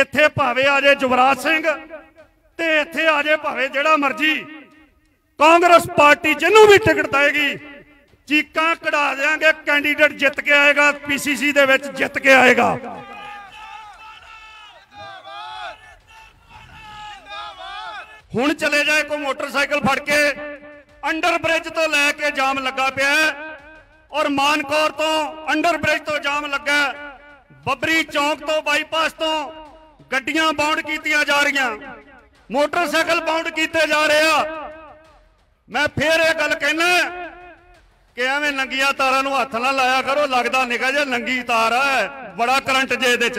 ਇੱਥੇ ਭਾਵੇਂ ਆ ਜੇ ਜਵਰਾਜ ਸਿੰਘ ਤੇ ਇੱਥੇ ਆ ਜੇ ਭਾਵੇਂ ਜਿਹੜਾ ਮਰਜ਼ੀ, ਕਾਂਗਰਸ ਪਾਰਟੀ ਜਿਹਨੂੰ ਵੀ ਟਿਕਟ ਦੇਗੀ ਚੀਕਾਂ ਕਢਾ ਦੇਾਂਗੇ ਕੈਂਡੀਡੇਟ ਜਿੱਤ ਕੇ ਆਏਗਾ ਪੀਸੀਸੀ ਦੇ ਵਿੱਚ ਜਿੱਤ ਕੇ ਆਏਗਾ। ਹੁਣ ਚਲੇ ਜਾਏ ਕੋਈ ਮੋਟਰਸਾਈਕਲ ਫੜ ਕੇ ਅੰਡਰ ਬ੍ਰਿਜ ਤੋਂ ਲੈ ਕੇ ਜਾਮ ਲੱਗਾ ਪਿਆ ਔਰ ਮਾਨਕੌਰ ਤੋਂ ਅੰਡਰ ਬ੍ਰਿਜ ਤੋਂ ਜਾਮ ਲੱਗਾ ਬੱਬਰੀ ਚੌਂਕ ਤੋਂ ਬਾਈਪਾਸ ਤੋਂ ਗੱਡੀਆਂ ਬਾਉਂਡ ਕੀਤੀਆਂ ਜਾ ਰਹੀਆਂ। ਮੋਟਰਸਾਈਕਲ ਬਾਉਂਡ ਕੀਤੇ ਜਾ ਰਹੇ ਆ। ਮੈਂ ਫੇਰ ਇਹ ਗੱਲ ਕਹਿਣਾ ਕਿ ਐਵੇਂ ਨੰਗੀਆਂ ਤਾਰਾਂ ਨੂੰ ਹੱਥ ਨਾ ਲਾਇਆ ਕਰੋ, ਲੱਗਦਾ ਨਿਕਾ ਜੇ ਨੰਗੀ ਤਾਰ ਹੈ ਬੜਾ ਕਰੰਟ ਜੇ ਇਹਦੇ ਚ।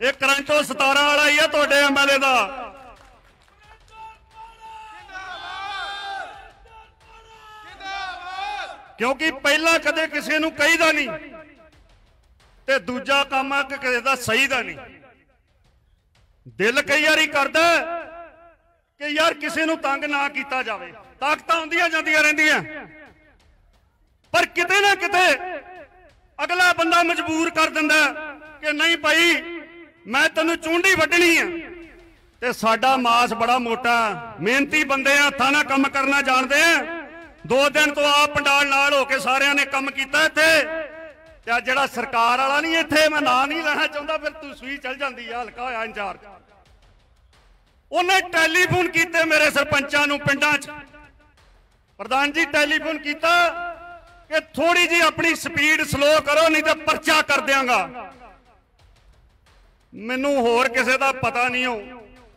ਇਹ ਕਰੰਟ ਉਹ 17 ਵਾਲਾ ਹੀ ਆ ਤੁਹਾਡੇ ਐਮਐਲਏ ਦਾ। ਕਿਉਂਕਿ ਪਹਿਲਾਂ ਕਦੇ ਕਿਸੇ ਨੂੰ ਕਹੀਦਾ ਨਹੀਂ ਤੇ ਦੂਜਾ ਕੰਮ ਆ ਕਿ ਕਿਸੇ ਦਾ ਸਹੀ ਦਾ ਨਹੀਂ। ਦਿਲ ਕਈ ਵਾਰੀ ਕਰਦਾ ਕਿ ਯਾਰ ਕਿਸੇ ਨੂੰ ਤੰਗ ਨਾ ਕੀਤਾ ਜਾਵੇ। ਤਾਕਤਾਂ ਹੁੰਦੀਆਂ ਜਾਂਦੀਆਂ ਰਹਿੰਦੀਆਂ। ਪਰ ਕਿਤੇ ਨਾ ਕਿਤੇ ਅਗਲਾ ਬੰਦਾ ਮਜਬੂਰ ਕਰ ਦਿੰਦਾ ਕਿ ਨਹੀਂ ਭਾਈ, ਮੈਂ ਤੈਨੂੰ ਚੁੰਡੀ ਵੱਢਣੀ ਆ ਤੇ ਸਾਡਾ ਮਾਸ ਬੜਾ ਮੋਟਾ ਮਿਹਨਤੀ ਬੰਦੇ ਆ, ਹੱਥਾਂ ਨਾਲ ਕੰਮ ਕਰਨਾ ਜਾਣਦੇ ਆ। ਦੋ ਦਿਨ ਤੋਂ ਆਪ ਪੰਡਾਲ ਨਾਲ ਹੋ ਕੇ ਸਾਰਿਆਂ ਨੇ ਕੰਮ ਕੀਤਾ ਇੱਥੇ। ਤੇ ਆ ਜਿਹੜਾ ਸਰਕਾਰ ਵਾਲਾ ਨਹੀਂ ਇੱਥੇ, ਮੈਂ ਨਾਂ ਨਹੀਂ ਲੈਣਾ ਚਾਹੁੰਦਾ, ਫਿਰ ਤੂੰ ਸੂਈ ਚੱਲ ਜਾਂਦੀ ਆ, ਹਲਕਾ ਹੋਇਆ ਇੰਚਾਰਜ। ਉਹਨੇ ਟੈਲੀਫੋਨ ਕੀਤੇ ਮੇਰੇ ਸਰਪੰਚਾਂ ਨੂੰ ਪਿੰਡਾਂ 'ਚ। ਪ੍ਰਧਾਨ ਜੀ, ਟੈਲੀਫੋਨ ਕੀਤਾ ਕਿ ਥੋੜੀ ਜੀ ਆਪਣੀ ਸਪੀਡ ਸਲੋ ਕਰੋ, ਨਹੀਂ ਤਾਂ ਪਰਚਾ ਕਰ ਦਿਆਂਗਾ। ਮੈਨੂੰ ਹੋਰ ਕਿਸੇ ਦਾ ਪਤਾ ਨਹੀਂ ਹੋ,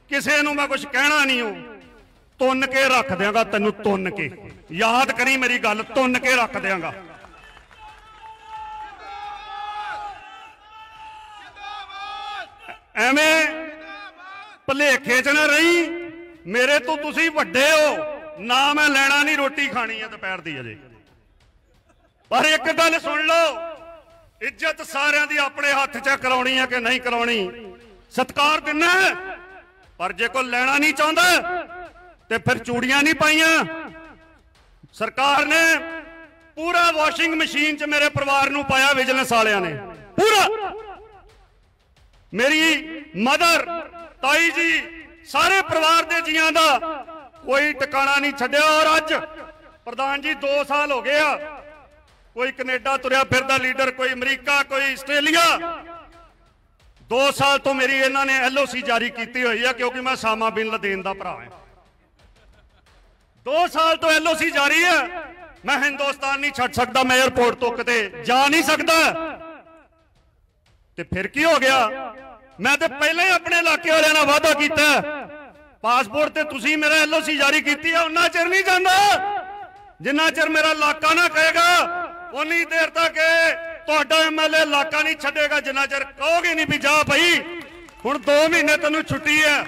ਕਿਸੇ ਨੂੰ ਮੈਂ ਕੁਝ ਕਹਿਣਾ ਨਹੀਂ ਹੋ। ਤੁੰਨ ਕੇ ਰੱਖ ਦਿਆਂਗਾ, ਤੈਨੂੰ ਤੁੰਨ ਕੇ। ਯਾਦ ਕਰੀ ਮੇਰੀ ਗੱਲ, ਤੁੰਨ ਕੇ ਰੱਖ ਦਿਆਂਗਾ। ਐਵੇਂ ਭਲੇਖੇ 'ਚ ਨਾ ਰਹੀ। ਮੇਰੇ ਤੋਂ ਤੁਸੀਂ ਵੱਡੇ ਹੋ। ਨਾ ਮੈਂ ਲੈਣਾ ਨਹੀਂ ਰੋਟੀ ਖਾਣੀ ਹੈ ਦੁਪਹਿਰ ਦੀ ਅਜੇ। ਪਰ ਇੱਕ ਗੱਲ ਸੁਣ ਲਓ, ਇੱਜ਼ਤ ਸਾਰਿਆਂ ਦੀ ਆਪਣੇ ਹੱਥ 'ਚ ਕਰਾਉਣੀ ਹੈ ਕਿ ਨਹੀਂ ਕਰਾਉਣੀ। ਸਤਕਾਰ ਦਿੰਨਾ ਪਰ ਜੇ ਕੋਈ ਲੈਣਾ ਨਹੀਂ ਚਾਹੁੰਦਾ, ਤੇ ਫਿਰ ਚੂੜੀਆਂ ਨਹੀਂ ਪਾਈਆਂ। ਸਰਕਾਰ ਨੇ ਪੂਰਾ ਵਾਸ਼ਿੰਗ ਮਸ਼ੀਨ 'ਚ ਮੇਰੇ ਪਰਿਵਾਰ ਨੂੰ ਪਾਇਆ ਵਿਜੀਲੈਂਸ ਵਾਲਿਆਂ ਨੇ। ਪੂਰਾ! ਮੇਰੀ ਮਦਰ, ਤਾਈ ਜੀ, ਸਾਰੇ ਪਰਿਵਾਰ ਦੇ ਜੀਆਂ ਦਾ ਕੋਈ ਟਿਕਾਣਾ ਨਹੀਂ ਛੱਡਿਆ ਔਰ ਅੱਜ ਪ੍ਰਧਾਨ ਜੀ 2 ਸਾਲ ਹੋ ਗਏ ਆ। ਕੋਈ ਕੈਨੇਡਾ ਤੁਰਿਆ ਫਿਰਦਾ, ਲੀਡਰ, ਕੋਈ ਅਮਰੀਕਾ, ਕੋਈ ਆਸਟ੍ਰੇਲੀਆ। 2 ਸਾਲ ਤੋਂ ਮੇਰੀ ਇਹਨਾਂ ਨੇ ਐਲਓਸੀ ਜਾਰੀ ਕੀਤੀ ਹੋਈ ਆ ਕਿਉਂਕਿ ਮੈਂ ਸਾਮਾ ਬਿਨ ਲਦੇਨ ਦਾ ਭਰਾ ਹਾਂ। 2 ਸਾਲ ਤੋਂ ਐਲਓਸੀ ਜਾਰੀ ਹੈ ਮੈਂ ਹਿੰਦੁਸਤਾਨ ਨਹੀਂ ਛੱਡ ਸਕਦਾ, ਮੈਂ 에어ਪੋਰਟ ਤੋਂ ਕਿਤੇ ਜਾ ਨਹੀਂ ਸਕਦਾ। ਤੇ ਫਿਰ ਕੀ ਹੋ ਗਿਆ? ਮੈਂ ਤੇ ਪਹਿਲਾਂ ਹੀ ਆਪਣੇ ਇਲਾਕੇ ਵਾਲਿਆਂ ਨਾਲ ਵਾਅਦਾ ਕੀਤਾ। ਪਾਸਪੋਰਟ ਤੇ ਤੁਸੀਂ ਮੇਰਾ ਐਲਓਸੀ ਜਾਰੀ ਕੀਤੀ ਆ, ਉਨਾ ਚਿਰ ਨਹੀਂ ਜਾਂਦਾ। ਜਿੰਨਾ ਚਿਰ ਮੇਰਾ ਇਲਾਕਾ ਨਾ ਕਹੇਗਾ, ਉਨੀ ਦੇਰ ਤੱਕ ਇਹ ਤੁਹਾਡਾ ਐਮਐਲਏ ਇਲਾਕਾ ਨਹੀਂ ਛੱਡੇਗਾ, ਜਿੰਨਾ ਚਿਰ ਕਹੋਗੇ ਨਹੀਂ ਵੀ ਜਾ ਭਾਈ ਹੁਣ 2 ਮਹੀਨੇ ਤੈਨੂੰ ਛੁੱਟੀ ਹੈ।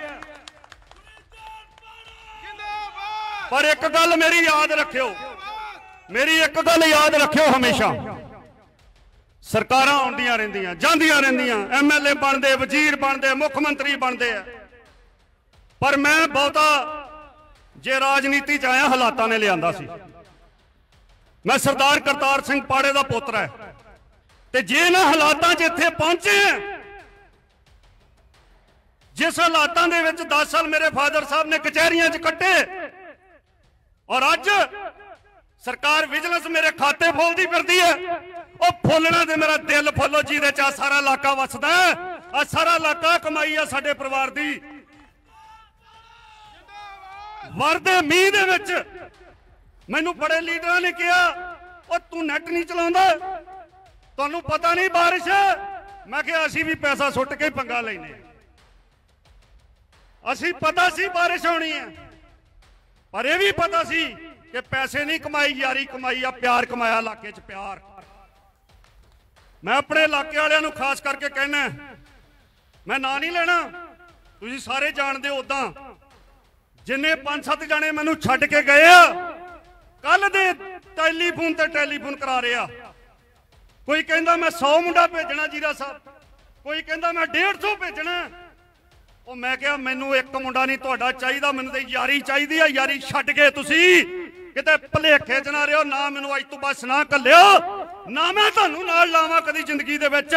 ਪਰ ਇੱਕ ਗੱਲ ਮੇਰੀ ਯਾਦ ਰੱਖਿਓ। ਮੇਰੀ ਇੱਕ ਗੱਲ ਯਾਦ ਰੱਖਿਓ ਹਮੇਸ਼ਾ। ਸਰਕਾਰਾਂ ਆਉਂਦੀਆਂ ਰਹਿੰਦੀਆਂ, ਜਾਂਦੀਆਂ ਰਹਿੰਦੀਆਂ ਐਮਐਲਏ ਬਣਦੇ, ਵਜ਼ੀਰ ਬਣਦੇ, ਮੁੱਖ ਮੰਤਰੀ ਬਣਦੇ ਆ। ਪਰ ਮੈਂ ਬਹੁਤਾ ਜੇ ਰਾਜਨੀਤੀ ਚ ਆਇਆ, ਹਾਲਾਤਾਂ ਨੇ ਲਿਆਂਦਾ ਸੀ। ਮੈਂ ਸਰਦਾਰ ਕਰਤਾਰ ਸਿੰਘ ਪਾੜੇ ਦਾ ਪੁੱਤਰ ਹੈ ਤੇ ਜੇ ਨਾ ਹਾਲਾਤਾਂ 'ਚ ਇੱਥੇ ਪਹੁੰਚੇ ਜਿਸ ਹਾਲਾਤਾਂ ਦੇ ਵਿੱਚ 10 ਸਾਲ ਮੇਰੇ ਫਾਦਰ ਸਾਹਿਬ ਨੇ ਕਚਹਿਰੀਆਂ 'ਚ ਕੱਟੇ, ਔਰ ਅੱਜ ਸਰਕਾਰ ਵਿਜੀਲੈਂਸ ਮੇਰੇ ਖਾਤੇ ਫੋਲਦੀ ਫਿਰਦੀ ਹੈ। ਉਹ ਫੋਲਣਾ ਤੇ ਮੇਰਾ ਦਿਲ ਫੋਲੋ, ਜਿਹਦੇ 'ਚ ਸਾਰਾ ਇਲਾਕਾ ਵਸਦਾ ਆ ਸਾਰਾ ਇਲਾਕਾ ਕਮਾਈ ਆ ਸਾਡੇ ਪਰਿਵਾਰ ਦੀ। ਵਰਦੇ ਮੀਂਹ ਦੇ ਵਿੱਚ ਮੈਨੂੰ ਬੜੇ ਲੀਡਰਾਂ ਨੇ ਕਿਹਾ, ਉਹ ਤੂੰ ਨੈਟ ਨਹੀਂ ਚਲਾਉਂਦਾ। ਤੁਹਾਨੂੰ ਪਤਾ ਨਹੀਂ ਬਾਰਿਸ਼। ਮੈਂ ਕਿਹਾ, ਅਸੀਂ ਵੀ ਪੈਸਾ ਸੁੱਟ ਕੇ ਪੰਗਾ ਲੈਨੇ ਅਸੀਂ ਪਤਾ ਸੀ ਬਾਰਿਸ਼ ਹੋਣੀ ਹੈ। ਪਰ ਇਹ ਵੀ ਪਤਾ ਸੀ ਕਿ ਪੈਸੇ ਨਹੀਂ ਕਮਾਈ, ਯਾਰੀ ਕਮਾਈ ਆ, ਪਿਆਰ ਕਮਾਇਆ ਇਲਾਕੇ 'ਚ, ਪਿਆਰ। ਮੈਂ ਆਪਣੇ ਇਲਾਕੇ ਵਾਲਿਆਂ ਨੂੰ ਖਾਸ ਕਰਕੇ ਕਹਿਣਾ ਮੈਂ ਨਾਂ ਨਹੀਂ ਲੈਣਾ। ਤੁਸੀਂ ਸਾਰੇ ਜਾਣਦੇ ਹੋ ਉਦਾਂ ਜਿੰਨੇ ਪੰਜ ਸੱਤ ਜਾਣੇ ਮੈਨੂੰ ਛੱਡ ਕੇ ਗਏ ਆ ਕੱਲ ਦੇ ਟੈਲੀਫੋਨ ਤੇ ਟੈਲੀਫੋਨ ਕਰਾ ਰਿਹਾ ਕੋਈ ਕਹਿੰਦਾ ਮੈਂ 100 ਮੁੰਡਾ ਭੇਜਣਾ ਜੀਰਾ ਸਾਹਿਬ, ਕੋਈ ਕਹਿੰਦਾ ਮੈਂ 150 ਭੇਜਣਾ। ਉਹ ਮੈਂ ਕਿਹਾ, ਮੈਨੂੰ ਇੱਕ ਮੁੰਡਾ ਨਹੀਂ, ਤੁਹਾਡਾ ਚਾਹੀਦਾ, ਮੈਨੂੰ ਤੇ ਯਾਰੀ ਚਾਹੀਦੀ ਆ, ਯਾਰੀ ਛੱਡ ਕੇ ਤੁਸੀਂ ਕਿਤੇ ਭਲੇਖੇ ਚ ਨਾ ਰਿਓ ਨਾ ਮੈਨੂੰ ਅੱਜ ਤੋਂ ਬਸ ਨਾ ਕੱਲਿਓ ਨਾ ਮੈਂ ਤੁਹਾਨੂੰ ਨਾਲ ਲਾਵਾਂ ਕਦੀ ਜ਼ਿੰਦਗੀ ਦੇ ਵਿੱਚ।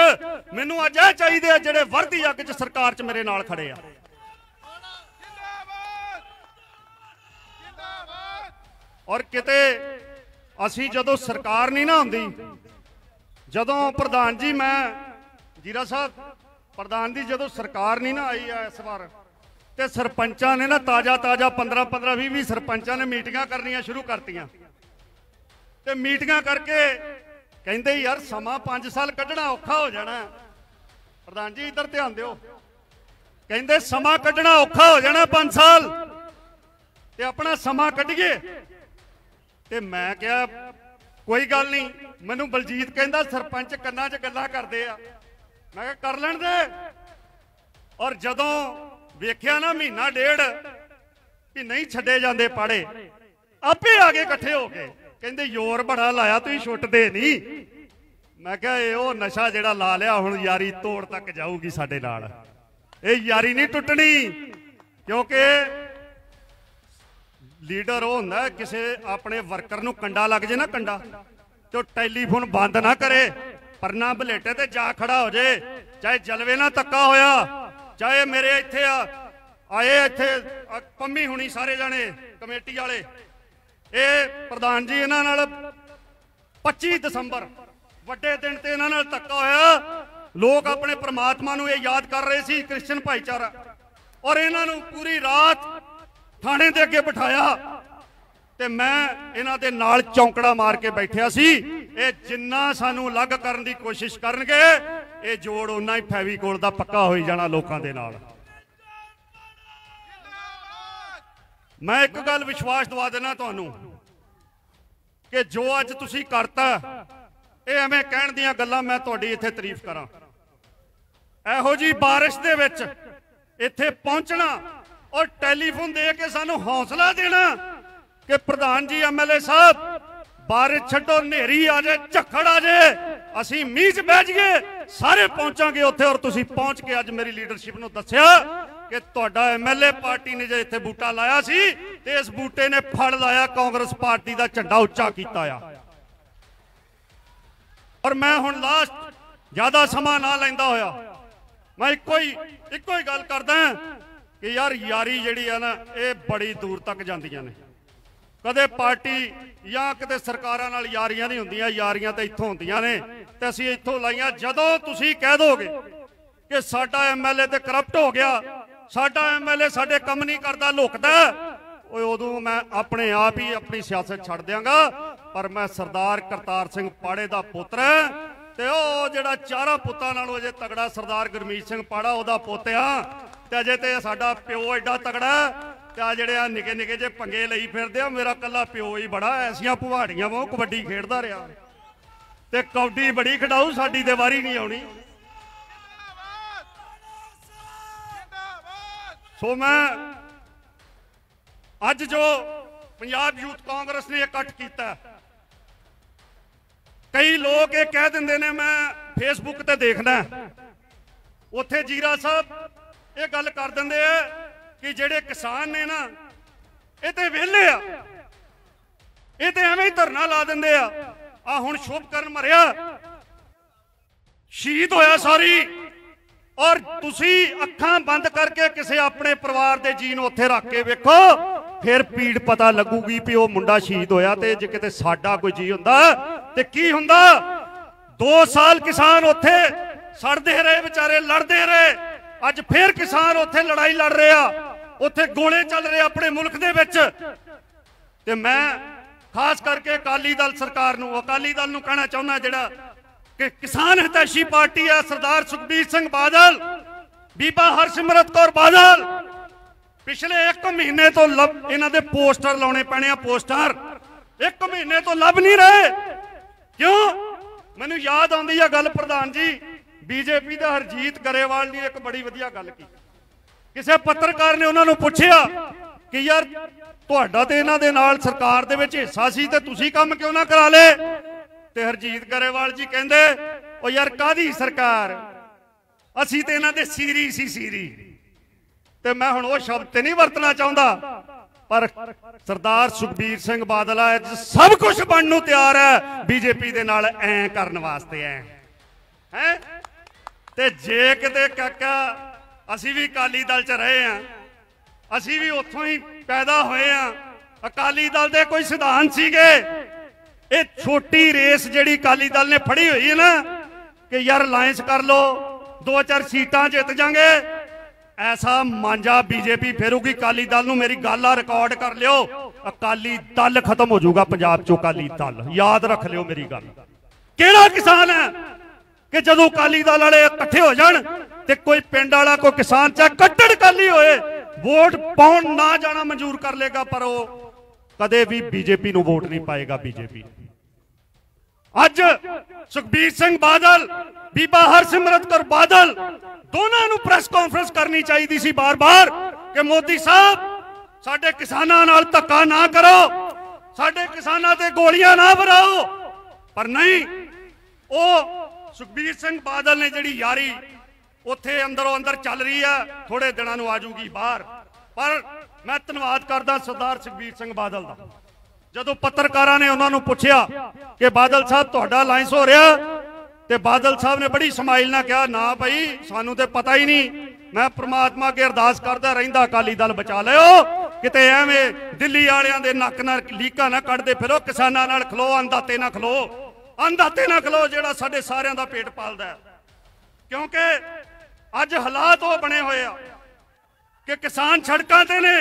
ਮੈਨੂੰ ਅੱਜ ਇਹ ਚਾਹੀਦੇ ਆ ਜਿਹੜੇ ਵਰਦੀ ਅੱਗ 'ਚ ਸਰਕਾਰ 'ਚ ਮੇਰੇ ਨਾਲ ਖੜੇ ਆ। ਔਰ ਕਿਤੇ ਅਸੀਂ ਜਦੋਂ ਸਰਕਾਰ ਨਹੀਂ ਨਾ ਹੁੰਦੀ, ਜਦੋਂ ਪ੍ਰਧਾਨ ਜੀ, ਮੈਂ ਜੀਰਾ ਸਾਹਿਬ, ਪ੍ਰਧਾਨ ਦੀ ਜਦੋਂ ਸਰਕਾਰ ਨਹੀਂ ਨਾ ਆਈ ਆ ਇਸ ਵਾਰ ਤੇ ਸਰਪੰਚਾਂ ਨੇ ਨਾ ਤਾਜ਼ਾ ਤਾਜ਼ਾ 15 15 20 20 ਸਰਪੰਚਾਂ ਨੇ ਮੀਟਿੰਗਾਂ ਕਰਨੀਆਂ ਸ਼ੁਰੂ ਕਰਤੀਆਂ। ਤੇ ਮੀਟਿੰਗਾਂ ਕਰਕੇ ਕਹਿੰਦੇ ਯਾਰ ਸਮਾਂ 5 ਸਾਲ ਕੱਢਣਾ ਔਖਾ ਹੋ ਜਾਣਾ। ਪ੍ਰਧਾਨ ਜੀ, ਇੱਧਰ ਧਿਆਨ ਦਿਓ। ਕਹਿੰਦੇ ਸਮਾਂ ਕੱਢਣਾ ਔਖਾ ਹੋ ਜਾਣਾ 5 ਸਾਲ। ਤੇ ਆਪਣਾ ਸਮਾਂ ਕੱਢੀਏ। ਤੇ ਮੈਂ ਕਿਹਾ, ਕੋਈ ਗੱਲ ਨਹੀਂ, ਮੈਨੂੰ ਬਲਜੀਤ ਕਹਿੰਦਾ ਸਰਪੰਚ ਕੰਨਾਂ 'ਚ ਗੱਲਾਂ ਕਰਦੇ ਆ। ਮੈਂ ਕਿਹਾ, ਕਰ ਲੈਣ ਦੇ। ਔਰ ਜਦੋਂ ਵੇਖਿਆ ਨਾ ਮਹੀਨਾ ਡੇਢ ਵੀ ਨਹੀਂ ਛੱਡੇ ਜਾਂਦੇ ਪਾੜੇ। ਆਪੇ ਆ ਗਏ ਇਕੱਠੇ ਹੋ ਕੇ। ਕਹਿੰਦੇ ਜ਼ੋਰ ਬੜਾ ਲਾਇਆ, ਤੁਸੀਂ ਛੁੱਟਦੇ ਨਹੀਂ। ਮੈਂ ਕਿਹਾ, ਇਹ ਉਹ ਨਸ਼ਾ ਜਿਹੜਾ ਲਾ ਲਿਆ, ਹੁਣ ਯਾਰੀ ਤੋੜ ਤੱਕ ਜਾਊਗੀ ਸਾਡੇ ਨਾਲ। ਇਹ ਯਾਰੀ ਨਹੀਂ ਟੁੱਟਣੀ, ਕਿਉਂਕਿ ਲੀਡਰ ਉਹ ਹੁੰਦਾ ਕਿਸੇ ਆਪਣੇ ਵਰਕਰ ਨੂੰ ਕੰਡਾ ਲੱਗ ਜੇ ਨਾ ਕੰਡਾ, ਤੇ ਉਹ ਟੈਲੀਫੋਨ ਬੰਦ ਨਾ ਕਰੇ, ਪਰਨਾ ਬਲੇਟੇ ਤੇ ਜਾ ਖੜਾ ਹੋ ਜੇ, ਚਾਹੇ ਜਲਵੇ ਨਾ ਤੱਕਾ ਹੋਇਆ ਚਾਹੇ ਮੇਰੇ ਇੱਥੇ ਆ, ਆਏ ਇੱਥੇ ਆ ਪੰਮੀ ਹੁਣੀ ਸਾਰੇ ਜਾਣੇ, ਕਮੇਟੀ ਵਾਲੇ। ਇਹ ਪ੍ਰਧਾਨ ਜੀ ਇਹਨਾਂ ਨਾਲ 25 ਦਸੰਬਰ, ਵੱਡੇ ਦਿਨ ਤੇ ਇਹਨਾਂ ਨਾਲ ਧੱਕਾ ਹੋਇਆ। ਲੋਕ ਆਪਣੇ ਪ੍ਰਮਾਤਮਾ ਨੂੰ ਇਹ ਯਾਦ ਕਰ ਰਹੇ ਸੀ, ਕ੍ਰਿਸਚਨ ਭਾਈਚਾਰਾ। ਔਰ ਇਹਨਾਂ ਨੂੰ ਪੂਰੀ ਰਾਤ ਥਾਣੇ ਦੇ ਅੱਗੇ ਬਿਠਾਇਆ। ਤੇ ਮੈਂ ਇਹਨਾਂ ਦੇ ਨਾਲ ਚੌਂਕੜਾ ਮਾਰ ਕੇ ਬੈਠਿਆ ਸੀ। ਇਹ ਜਿੰਨਾ ਸਾਨੂੰ ਅਲੱਗ ਕਰਨ ਦੀ ਕੋਸ਼ਿਸ਼ ਕਰਨਗੇ ਇਹ ਜੋੜ ਉਨਾ ਹੀ ਫੈਵੀਕੋਲ ਦਾ ਪੱਕਾ ਹੋਈ ਜਾਣਾ ਲੋਕਾਂ ਦੇ ਨਾਲ। ਮੈਂ ਇੱਕ ਗੱਲ ਵਿਸ਼ਵਾਸ ਦਵਾ ਦੇਣਾ ਤੁਹਾਨੂੰ ਕਿ ਜੋ ਅੱਜ ਤੁਸੀਂ ਕਰਤਾ, ਇਹ ਐਵੇਂ ਕਹਿਣ ਦੀਆਂ ਗੱਲਾਂ ਮੈਂ ਤੁਹਾਡੀ ਇੱਥੇ ਤਾਰੀਫ ਕਰਾਂ। ਇਹੋ ਜੀ ਬਾਰਿਸ਼ ਦੇ ਵਿੱਚ ਇੱਥੇ ਪਹੁੰਚਣਾ ਔਰ ਟੈਲੀਫੋਨ ਦੇ ਕੇ ਸਾਨੂੰ ਹੌਸਲਾ ਦੇਣਾ ਕਿ ਪ੍ਰਧਾਨ ਜੀ ਐਮਐਲਏ ਸਾਹਿਬ, ਬਾਰਿਸ਼ ਛੱਡੋ, ਹਨੇਰੀ ਆ ਜਾਏ, ਝੱਖੜ ਆ ਜਾਏ, ਅਸੀਂ ਮੀਂਹ 'ਚ ਬਹਿ ਜਾਈਏ। ਸਾਰੇ ਪਹੁੰਚਾਂਗੇ ਉੱਥੇ ਔਰ ਤੁਸੀਂ ਪਹੁੰਚ ਕੇ ਅੱਜ ਮੇਰੀ ਲੀਡਰਸ਼ਿਪ ਨੂੰ ਦੱਸਿਆ ਕਿ ਤੁਹਾਡਾ ਐਮਐਲਏ ਪਾਰਟੀ ਨੇ ਜੇ ਇੱਥੇ ਬੂਟਾ ਲਾਇਆ ਸੀ ਤੇ ਇਸ ਬੂਟੇ ਨੇ ਫੜ ਲਾਇਆ, ਕਾਂਗਰਸ ਪਾਰਟੀ ਦਾ ਝੰਡਾ ਉੱਚਾ ਕੀਤਾ ਆ। ਔਰ ਮੈਂ ਹੁਣ ਲਾਸਟ ਜ਼ਿਆਦਾ ਸਮਾਂ ਨਾ ਲੈਂਦਾ ਹੋਇਆ, ਮੈਂ ਇੱਕੋ ਹੀ ਇੱਕੋ ਹੀ ਗੱਲ ਕਰਦਾ ਕਿ ਯਾਰ ਯਾਰੀ ਜਿਹੜੀ ਆ ਨਾ, ਇਹ ਬੜੀ ਦੂਰ ਤੱਕ ਜਾਂਦੀਆਂ ਨੇ। ਕਦੇ ਪਾਰਟੀ ਜਾਂ ਕਿਤੇ ਸਰਕਾਰਾਂ ਨਾਲ ਯਾਰੀਆਂ ਨਹੀਂ ਹੁੰਦੀਆਂ, ਯਾਰੀਆਂ ਤਾਂ ਇੱਥੋਂ ਹੁੰਦੀਆਂ ਨੇ। ਤੇ ਅਸੀਂ ਇੱਥੋਂ ਲਾਈਆਂ ਜਦੋਂ ਤੁਸੀਂ ਕਹਿ ਦੋਗੇ ਕਿ ਸਾਡਾ ਐਮਐਲਏ ਤੇ ਕਰਪਟ ਹੋ ਗਿਆ, ਸਾਡਾ ਐਮਐਲਏ ਸਾਡੇ ਕੰਮ ਨਹੀਂ ਕਰਦਾ, ਲੁਕਦਾ ਓਏ ਉਦੋਂ ਮੈਂ ਆਪਣੇ ਆਪ ਹੀ ਆਪਣੀ ਸਿਆਸਤ ਛੱਡ ਦਿਆਂਗਾ, ਪਰ ਮੈਂ ਸਰਦਾਰ ਕਰਤਾਰ ਸਿੰਘ ਪਾੜੇ ਦਾ ਪੁੱਤਰ ਤੇ ਉਹ ਜਿਹੜਾ ਚਾਰਾਂ ਪੁੱਤਾਂ ਨਾਲੋਂ ਅਜੇ ਤਗੜਾ ਸਰਦਾਰ ਗੁਰਮੀਤ ਸਿੰਘ ਪਾੜਾ, ਉਹਦਾ ਪੁੱਤ ਆ। ਤੇ ਅਜੇ ਤੇ ਸਾਡਾ ਪਿਓ ਐਡਾ ਤਗੜਾ ਤੇ ਆ ਜਿਹੜੇ ਆ ਨਿੱਕੇ ਨਿੱਕੇ ਜੇ ਪੰਗੇ ਲਈ ਫਿਰਦੇ ਆ, ਮੇਰਾ ਕੱਲਾ ਪਿਓ ਹੀ ਬੜਾ, ਐਸੀਆਂ ਪੁਹਾੜੀਆਂ ਵਾਂ ਕਬੱਡੀ ਖੇਡਦਾ ਰਿਹਾ। ਤੇ ਕੌਡੀ ਬੜੀ ਖਡਾਊ, ਸਾਡੀ ਤੇ ਵਾਰੀ ਨਹੀਂ ਆਉਣੀ। ਸੋ ਮੈਂ ਅੱਜ ਜੋ ਪੰਜਾਬ ਯੂਥ ਕਾਂਗਰਸ ਨੇ ਇਕੱਠ ਕੀਤਾ, ਕਈ ਲੋਕ ਇਹ ਕਹਿ ਦਿੰਦੇ ਨੇ, ਮੈਂ ਫੇਸਬੁੱਕ ਤੇ ਦੇਖਦਾ ਉੱਥੇ ਜੀਰਾ ਸਾਹਿਬ ਇਹ ਗੱਲ ਕਰ ਦਿੰਦੇ ਆ ਕਿ ਜਿਹੜੇ ਕਿਸਾਨ ਨੇ ਨਾ, ਇਹ ਤੇ ਵਿਹਲੇ ਆ। ਇਹ ਤੇ ਐਵੇਂ ਹੀ ਧਰਨਾ ਲਾ ਦਿੰਦੇ ਆ। ਆ ਹੁਣ ਸ਼ੁਭ ਕਰਨ ਮਰਿਆ। ਸ਼ਹੀਦ ਹੋਇਆ ਸਾਰੀ। ਔਰ ਤੁਸੀਂ ਅੱਖਾਂ ਬੰਦ ਕਰਕੇ ਕਿਸੇ ਆਪਣੇ ਪਰਿਵਾਰ ਦੇ ਜੀ ਨੂੰ ਉੱਥੇ ਰੱਖ ਕੇ ਵੇਖੋ। ਫਿਰ ਪੀੜ ਪਤਾ ਲੱਗੂਗੀ ਵੀ ਉਹ ਮੁੰਡਾ ਸ਼ਹੀਦ ਹੋਇਆ ਤੇ ਜੇ ਕਿਤੇ ਸਾਡਾ ਕੋਈ ਜੀ ਹੁੰਦਾ, ਤੇ ਕੀ ਹੁੰਦਾ? 2 ਸਾਲ ਕਿਸਾਨ ਉੱਥੇ ਸੜਦੇ ਰਹੇ, ਵਿਚਾਰੇ ਲੜਦੇ ਰਹੇ। ਅੱਜ ਫਿਰ ਕਿਸਾਨ ਉੱਥੇ ਲੜਾਈ ਲੜ ਰਿਹਾ। ਉੱਥੇ ਗੋਲੇ ਚੱਲ ਰਹੇ ਆਪਣੇ ਮੁਲਕ ਦੇ ਵਿੱਚ। ਤੇ ਮੈਂ ਖਾਸ ਕਰਕੇ ਅਕਾਲੀ ਦਲ ਸਰਕਾਰ ਨੂੰ। ਅਕਾਲੀ ਦਲ ਨੂੰ ਕਹਿਣਾ ਚਾਹੁੰਦਾ ਜਿਹੜਾ ਕਿ ਕਿਸਾਨ ਹਿਤੈਸ਼ੀ ਪਾਰਟੀ ਆ ਸਰਦਾਰ ਸੁਖਬੀਰ ਸਿੰਘ ਬਾਦਲ, ਬੀਬਾ ਹਰਸਿਮਰਤ ਕੌਰ ਬਾਦਲ। ਪਿਛਲੇ 1 ਮਹੀਨੇ ਤੋਂ ਲੱਭ ਇਹਨਾਂ ਦੇ ਪੋਸਟਰ ਲਾਉਣੇ ਪੈਣੇ ਆ, ਪੋਸਟਰ। 1 ਮਹੀਨੇ ਤੋਂ ਲੱਭ ਨਹੀਂ ਰਹੇ। ਕਿਉਂ? ਮੈਨੂੰ ਯਾਦ ਆਉਂਦੀ ਆ ਗੱਲ ਪ੍ਰਧਾਨ ਜੀ, ਬੀਜੇਪੀ ਦਾ ਹਰਜੀਤ ਗਰੇਵਾਲ ਨੇ ਇੱਕ ਬੜੀ ਵਧੀਆ ਗੱਲ ਕੀਤੀ। ਕਿਸੇ ਪੱਤਰਕਾਰ ਨੇ ਉਹਨਾਂ ਨੂੰ ਪੁੱਛਿਆ ਕਿ ਯਾਰ ਤੁਹਾਡਾ ਤੇ ਇਹਨਾਂ ਦੇ ਨਾਲ ਸਰਕਾਰ ਦੇ ਵਿੱਚ ਹਿੱਸਾ ਸੀ ਤੇ ਤੁਸੀਂ ਕੰਮ ਕਿਉਂ ਨਾ ਕਰਾ ਲੇ ਤੇ ਹਰਜੀਤ ਗਰੇਵਾਲ ਜੀ ਕਹਿੰਦੇ ਉਹ ਯਾਰ ਕਾਦੀ ਸਰਕਾਰ? ਅਸੀਂ ਤੇ ਇਹਨਾਂ ਦੇ ਸੀਰੀ ਸੀ ਸੀਰੀ। ਤੇ ਮੈਂ ਹੁਣ ਉਹ ਸ਼ਬਦ ਤੇ ਨਹੀਂ ਵਰਤਣਾ ਚਾਹੁੰਦਾ। ਪਰ ਸਰਦਾਰ ਸੁਖਬੀਰ ਸਿੰਘ ਬਾਦਲ ਆ ਸਭ ਕੁਝ ਬਣਨ ਨੂੰ ਤਿਆਰ ਹੈ ਬੀਜੇਪੀ ਦੇ ਨਾਲ ਐ ਕਰਨ ਵਾਸਤੇ ਐ। ਹੈ? ਤੇ ਜੇ ਕਿਤੇ ਕਾਕਾ, ਅਸੀਂ ਵੀ ਅਕਾਲੀ ਦਲ ਚ ਰਹੇ ਆ। ਅਸੀਂ ਵੀ ਉੱਥੋਂ ਹੀ ਪੈਦਾ ਹੋਏ ਆ ਅਕਾਲੀ ਦਲ ਦੇ ਕੋਈ ਸਿਧਾਂਤ ਸੀਗੇ। ਇਹ ਛੋਟੀ ਰੇਸ ਜਿਹੜੀ ਅਕਾਲੀ ਦਲ ਨੇ ਫੜੀ ਹੋਈ ਹੈ ਨਾ, ਕਿ ਯਾਰ ਅਲਾਈਅੰਸ ਕਰ ਲੋ ਦੋ ਚਾਰ ਸੀਟਾਂ ਜਿੱਤ ਜਾਾਂਗੇ। ਐਸਾ ਮਾਂਜਾ ਬੀਜੇਪੀ ਫੇਰੂਗੀ, ਅਕਾਲੀ ਦਲ ਨੂੰ ਮੇਰੀ ਗੱਲ ਆ ਰਿਕਾਰਡ ਕਰ ਲਿਓ। ਅਕਾਲੀ ਦਲ ਖਤਮ ਹੋ ਜਾਊਗਾ, ਪੰਜਾਬ ਚੋਂ ਅਕਾਲੀ ਦਲ। ਯਾਦ ਰੱਖ ਲਿਓ ਮੇਰੀ ਗੱਲ। ਕਿਹੜਾ ਕਿਸਾਨ ਹੈ ਕਿ ਜਦੋਂ ਅਕਾਲੀ ਦਲ ਵਾਲੇ ਇਕੱਠੇ ਹੋ ਜਾਣ ਤੇ ਕੋਈ ਪਿੰਡ ਵਾਲਾ, ਕੋਈ ਕਿਸਾਨ ਚਾਹੇ ਕੱਟੜ ਕਾਲੀ ਹੋਏ ਵੋਟ ਪਾਉਣ ਨਾ ਜਾਣਾ ਮਨਜ਼ੂਰ ਕਰ ਲੇਗਾ, ਪਰ ਉਹ ਕਦੇ ਵੀ ਬੀਜੇਪੀ ਨੂੰ ਵੋਟ ਨਹੀਂ ਪਾਏਗਾ ਬੀਜੇਪੀ। ਅੱਜ ਸੁਖਬੀਰ ਸਿੰਘ ਬਾਦਲ, ਬੀਬਾ ਹਰਸਿਮਰਤ ਕੌਰ ਬਾਦਲ ਦੋਨਾਂ ਨੂੰ ਪ੍ਰੈਸ ਕਾਨਫਰੰਸ ਕਰਨੀ ਚਾਹੀਦੀ ਸੀ ਬਾਰ-ਬਾਰ ਕਿ ਮੋਦੀ ਸਾਹਿਬ, ਸਾਡੇ ਕਿਸਾਨਾਂ ਨਾਲ ਧੱਕਾ ਨਾ ਕਰੋ, ਸਾਡੇ ਕਿਸਾਨਾਂ ਤੇ ਗੋਲੀਆਂ ਨਾ ਭਰਾਓ ਪਰ ਨਹੀਂ, ਉਹ ਸੁਖਬੀਰ ਸਿੰਘ ਬਾਦਲ ਨੇ ਜਿਹੜੀ ਯਾਰੀ ਉੱਥੇ ਅੰਦਰੋਂ ਅੰਦਰ ਚੱਲ ਰਹੀ ਆ ਥੋੜੇ ਦਿਨਾਂ ਨੂੰ ਆ ਜਾਊਗੀ ਬਾਹਰ। ਪਰ ਮੈਂ ਧੰਨਵਾਦ ਕਰਦਾ ਸਰਦਾਰ ਸੁਖਬੀਰ ਸਿੰਘ ਬਾਦਲ ਦਾ। ਜਦੋਂ ਪੱਤਰਕਾਰਾਂ ਨੇ ਉਹਨਾਂ ਨੂੰ ਪੁੱਛਿਆ ਕਿ ਬਾਦਲ ਸਾਹਿਬ, ਤੁਹਾਡਾ ਅਲਾਈਅੰਸ ਹੋ ਰਿਹਾ? ਤੇ ਬਾਦਲ ਸਾਹਿਬ ਨੇ ਬੜੀ ਸਮਾਈਲ ਨਾਲ ਕਿਹਾ, ਨਾ ਭਾਈ ਸਾਨੂੰ ਤੇ ਪਤਾ ਹੀ ਨਹੀਂ। ਮੈਂ ਪ੍ਰਮਾਤਮਾ ਅੱਗੇ ਅਰਦਾਸ ਕਰਦਾ ਰਹਿੰਦਾ, ਅਕਾਲੀ ਦਲ ਬਚਾ ਲਿਓ। ਕਿਤੇ ਐਵੇਂ ਦਿੱਲੀ ਵਾਲਿਆਂ ਦੇ ਨੱਕ ਨਾਲ ਲੀਕਾਂ ਨਾ ਕੱਢਦੇ ਫਿਰੋ, ਕਿਸਾਨਾਂ ਨਾਲ ਖਲੋ ਅੰਦਾਤੇ ਨਾ ਖਲੋ। ਅੰਦਾਤੇ ਨਾ ਖਲੋ, ਜਿਹੜਾ ਸਾਡੇ ਸਾਰਿਆਂ ਦਾ ਪੇਟ ਪਾਲਦਾ ਕਿਉਂਕਿ ਅੱਜ ਹਾਲਾਤ ਉਹ ਬਣੇ ਹੋਏ ਆ। ਕਿ ਕਿਸਾਨ ਸੜਕਾਂ ਤੇ ਨੇ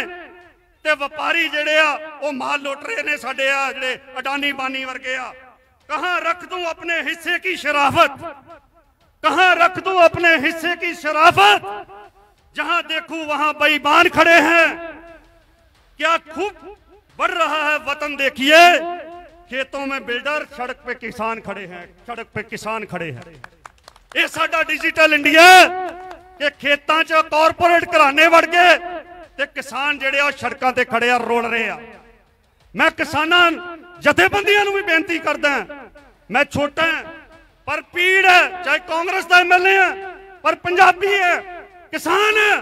ਤੇ ਵਪਾਰੀ ਜਿਹੜੇ ਆ ਉਹ ਮਾਲ ਲੁੱਟ ਰਹੇ ਨੇ ਸਾਡੇ ਆ ਜਿਹੜੇ ਅਡਾਨੀ ਬਾਨੀ ਵਰਗੇ ਆ ਕਹਾਂ ਰੱਖ ਦੂੰ ਆਪਣੇ ਹਿੱਸੇ ਕੀ ਸ਼ਰਾਫਤ ਕਹਾਂ ਰੱਖ ਦੂੰ ਆਪਣੇ ਹਿੱਸੇ की शराफत जहां देखूं वहां बेईमान खड़े हैं क्या खूब बढ़ रहा है वतन देखिए खेतों में बिल्डर सड़क पे किसान खड़े हैं सड़क पे किसान खड़े हैं ਇਹ ਸਾਡਾ ਡਿਜੀਟਲ ਇੰਡੀਆ ਕਿ ਖੇਤਾਂ 'ਚ ਕਾਰਪੋਰੇਟ ਘਰਾਣੇ ਵੜ ਗਏ ਤੇ ਕਿਸਾਨ ਜਿਹੜੇ ਆ ਸੜਕਾਂ ਤੇ ਖੜੇ ਆ ਰੋਲ ਰਹੇ ਆ। ਮੈਂ ਕਿਸਾਨਾਂ, ਜਥੇਬੰਦੀਆਂ ਨੂੰ ਵੀ ਬੇਨਤੀ ਕਰਦਾ ਮੈਂ ਛੋਟਾ ਪਰ ਪੀੜ ਹੈ, ਚਾਹੇ ਕਾਂਗਰਸ ਦਾ ਐਮਐਲਏ ਹੈ, ਪਰ ਪੰਜਾਬੀ ਹੈ, ਕਿਸਾਨ ਹੈ।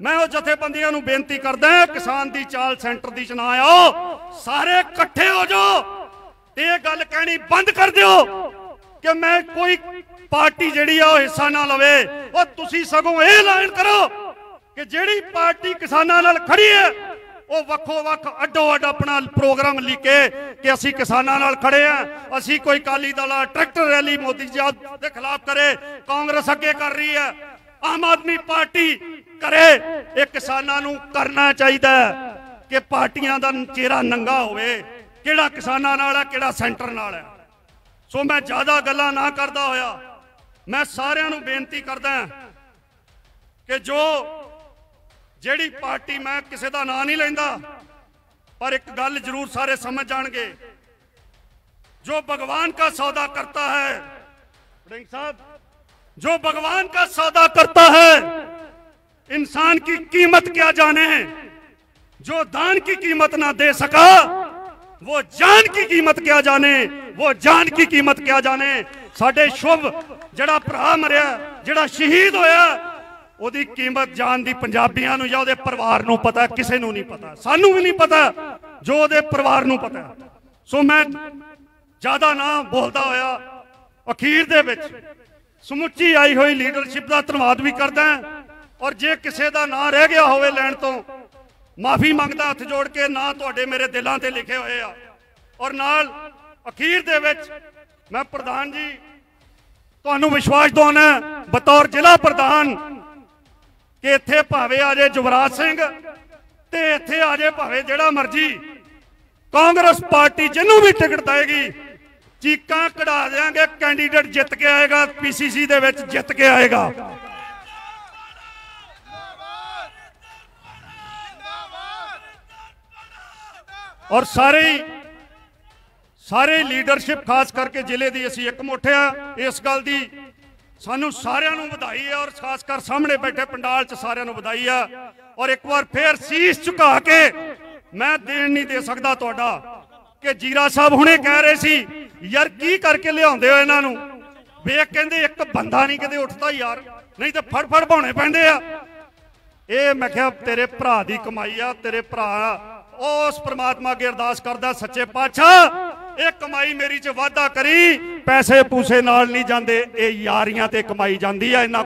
ਮੈਂ ਉਹ ਜਥੇਬੰਦੀਆਂ ਨੂੰ ਬੇਨਤੀ ਕਰਦਾ ਕਿਸਾਨ ਦੀ ਚਾਲ ਸੈਂਟਰ ਦੀ ਚ ਨਾ ਆਓ ਸਾਰੇ ਇਕੱਠੇ ਹੋ ਜਾਓ ਤੇ ਇਹ ਗੱਲ ਕਹਿਣੀ ਬੰਦ ਕਰ ਦਿਓ ਕਿ ਮੈਂ ਕੋਈ ਪਾਰਟੀ ਜਿਹੜੀ ਆ ਉਹ ਹਿੱਸਾ ਨਾ ਲਵੇ। ਉਹ ਤੁਸੀਂ ਸਗੋਂ ਇਹ ਐਲਾਨ ਕਰੋ ਕਿ ਜਿਹੜੀ ਪਾਰਟੀ ਕਿਸਾਨਾਂ ਨਾਲ ਖੜੀ ਹੈ, ਉਹ ਵੱਖੋ ਵੱਖ ਅੱਡੋ ਅੱਡ ਆਪਣਾ ਪ੍ਰੋਗਰਾਮ ਲਿਖੇ ਕਿ ਅਸੀਂ ਕਿਸਾਨਾਂ ਨਾਲ ਖੜੇ ਆ ਅਸੀਂ ਕੋਈ ਕਾਲੀ ਦਲਾ ਟਰੈਕਟਰ ਰੈਲੀ ਮੋਦੀ ਜੀ ਦੇ ਖਿਲਾਫ ਕਰੇ, ਕਾਂਗਰਸ ਅੱਗੇ ਕਰ ਰਹੀ ਹੈ, ਆਮ ਆਦਮੀ ਪਾਰਟੀ ਕਰੇ, ਇਹ ਕਿਸਾਨਾਂ ਨੂੰ ਕਰਨਾ ਚਾਹੀਦਾ ਕਿ ਪਾਰਟੀਆਂ ਦਾ ਚਿਹਰਾ ਨੰਗਾ ਹੋਵੇ, ਕਿਹੜਾ ਕਿਸਾਨਾਂ ਨਾਲ ਹੈ, ਕਿਹੜਾ ਸੈਂਟਰ ਨਾਲ ਹੈ। ਸੋ ਮੈਂ ਜ਼ਿਆਦਾ ਗੱਲਾਂ ਨਾ ਕਰਦਾ ਹੋਇਆ ਮੈਂ ਸਾਰਿਆਂ ਨੂੰ ਬੇਨਤੀ ਕਰਦਾ ਕਿ ਜੋ ਜਿਹੜੀ ਪਾਰਟੀ ਮੈਂ ਕਿਸੇ ਦਾ ਨਾਂ ਨਹੀਂ ਲੈਂਦਾ ਪਰ ਇੱਕ ਗੱਲ ਜ਼ਰੂਰ ਸਾਰੇ ਸਮਝ ਜਾਣਗੇ ਜੋ भगवान का सौदा करता है वड़िंग साहब जो भगवान का सौदा करता है इंसान की कीमत क्या जाने जो दान की कीमत ना दे सका वो जान की कीमत क्या जाने वो जान की कीमत क्या जाने ਸਾਡੇ ਸ਼ੁਭ ਜਿਹੜਾ ਭਰਾ ਮਰਿਆ, ਜਿਹੜਾ ਸ਼ਹੀਦ ਹੋਇਆ, ਉਹਦੀ ਕੀਮਤ ਜਾਣ ਦੀ ਪੰਜਾਬੀਆਂ ਨੂੰ ਜਾਂ ਉਹਦੇ ਪਰਿਵਾਰ ਨੂੰ ਪਤਾ, ਕਿਸੇ ਨੂੰ ਨਹੀਂ ਪਤਾ। ਸਾਨੂੰ ਵੀ ਨਹੀਂ ਪਤਾ, ਜੋ ਉਹਦੇ ਪਰਿਵਾਰ ਨੂੰ ਪਤਾ। ਸੋ ਮੈਂ ਜ਼ਿਆਦਾ ਨਾ ਬੋਲਦਾ ਹੋਇਆ ਅਖੀਰ ਦੇ ਵਿੱਚ ਸਮੁੱਚੀ ਆਈ ਹੋਈ ਲੀਡਰਸ਼ਿਪ ਦਾ ਧੰਨਵਾਦ ਵੀ ਕਰਦਾ ਔਰ ਜੇ ਕਿਸੇ ਦਾ ਨਾਂ ਰਹਿ ਗਿਆ ਹੋਵੇ ਲੈਣ ਤੋਂ, ਮਾਫੀ ਮੰਗਦਾ ਹੱਥ ਜੋੜ ਕੇ ਨਾ ਤੁਹਾਡੇ ਮੇਰੇ ਦਿਲਾਂ ਤੇ ਲਿਖੇ ਹੋਏ ਆ। ਔਰ ਨਾਲ ਅਖੀਰ ਦੇ ਵਿੱਚ ਮੈਂ ਪ੍ਰਧਾਨ ਜੀ ਤੁਹਾਨੂੰ ਵਿਸ਼ਵਾਸ ਦਿਵਾਉਣਾ ਬਤੌਰ ਜ਼ਿਲ੍ਹਾ ਪ੍ਰਧਾਨ, ਕਿ ਇੱਥੇ ਭਾਵੇਂ ਆ ਜੇ ਜੁਵਰਾਜ ਸਿੰਘ ਤੇ ਇੱਥੇ ਆ ਜੇ ਭਾਵੇਂ ਜਿਹੜਾ ਮਰਜ਼ੀ, ਕਾਂਗਰਸ ਪਾਰਟੀ ਜਿਹਨੂੰ ਵੀ ਟਿਕਟ ਦੇਗੀ ਚੀਕਾਂ ਕਢਾ ਦੇਾਂਗੇ ਕੈਂਡੀਡੇਟ ਜਿੱਤ ਕੇ ਆਏਗਾ ਪੀਸੀਸੀ ਦੇ ਵਿੱਚ ਜਿੱਤ ਕੇ ਆਏਗਾ। ਔਰ ਸਾਰੇ ਸਾਰੇ ਲੀਡਰਸ਼ਿਪ ਖਾਸ ਕਰਕੇ ਜ਼ਿਲ੍ਹੇ ਦੀ ਅਸੀਂ ਇੱਕ ਮੁੱਠਿਆ ਇਸ ਗੱਲ ਦੀ ਸਾਨੂੰ ਸਾਰਿਆਂ ਨੂੰ ਵਧਾਈ ਹੈ ਔਰ ਖਾਸ ਕਰ ਸਾਹਮਣੇ ਬੈਠੇ ਪੰਡਾਲ 'ਚ ਸਾਰਿਆਂ ਨੂੰ ਵਧਾਈ ਆ ਔਰ ਇੱਕ ਵਾਰ ਫੇਰ ਸੀਸ ਝੁਕਾ ਕੇ ਮੈਂ ਦੇਣ ਨਹੀਂ ਦੇ ਸਕਦਾ ਤੁਹਾਡਾ ਕਿ ਜੀਰਾ ਸਾਹਿਬ ਹੁਣੇ ਕਹਿ ਰਹੇ ਸੀ, ਯਾਰ ਕੀ ਕਰਕੇ ਲਿਆਉਂਦੇ ਹੋ ਇਹਨਾਂ ਨੂੰ? ਵੇਖ ਕਹਿੰਦੇ ਇੱਕ ਬੰਦਾ ਨਹੀਂ ਕਿਤੇ ਉੱਠਦਾ ਯਾਰ, ਨਹੀਂ ਤਾਂ ਫੜ ਫੜ ਭਾਉਣੇ ਪੈਂਦੇ ਆ। ਇਹ ਮੈਂ ਕਿਹਾ, ਤੇਰੇ ਭਰਾ ਦੀ ਕਮਾਈ ਆ, ਤੇਰੇ ਭਰਾ ਉਸ ਪ੍ਰਮਾਤਮਾ ਅੱਗੇ ਅਰਦਾਸ ਕਰਦਾ, ਸੱਚੇ ਪਾਤਸ਼ਾਹ ਇਹ ਕਮਾਈ ਮੇਰੀ ਚ ਵਾਧਾ ਕਰੀ, ਪੈਸੇ ਪੂਸੇ ਨਾਲ ਨਹੀਂ ਜਾਂਦੇ, ਇਹ ਯਾਰੀਆਂ ਤੇ ਕਮਾਈ ਜਾਂਦੀ ਆ, ਇਹਨਾਂ